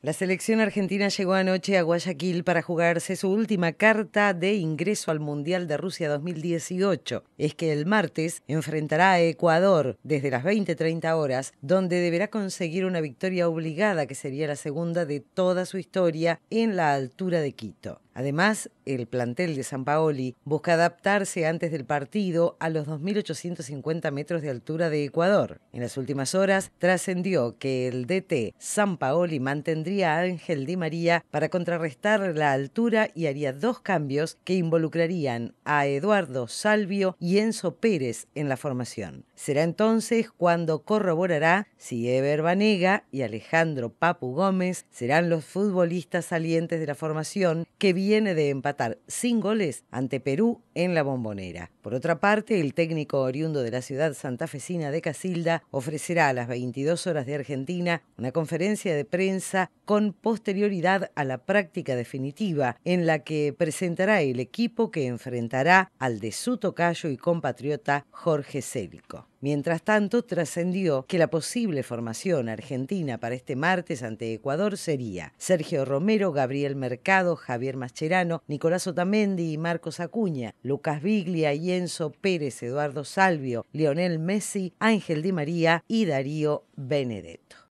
La selección argentina llegó anoche a Guayaquil para jugarse su última carta de ingreso al Mundial de Rusia 2018. Es que el martes enfrentará a Ecuador desde las 20:30 horas, donde deberá conseguir una victoria obligada que sería la segunda de toda su historia en la altura de Quito. Además, el plantel de San Paoli busca adaptarse antes del partido a los 2.850 metros de altura de Ecuador. En las últimas horas trascendió que el DT San Paoli mantendría a Ángel Di María para contrarrestar la altura y haría dos cambios que involucrarían a Eduardo Salvio y Enzo Pérez en la formación. Será entonces cuando corroborará si Eber Banega y Alejandro Papu Gómez serán los futbolistas salientes de la formación que viene de empatar sin goles ante Perú en la bombonera. Por otra parte, el técnico oriundo de la ciudad santafesina de Casilda ofrecerá a las 22 horas de Argentina una conferencia de prensa con posterioridad a la práctica definitiva, en la que presentará el equipo que enfrentará al de su tocayo y compatriota Jorge Célico. Mientras tanto, trascendió que la posible formación argentina para este martes ante Ecuador sería Sergio Romero, Gabriel Mercado, Javier Mascherano, Nicolás Otamendi y Marcos Acuña, Lucas Biglia, Enzo Pérez, Eduardo Salvio, Lionel Messi, Ángel Di María y Darío Benedetto.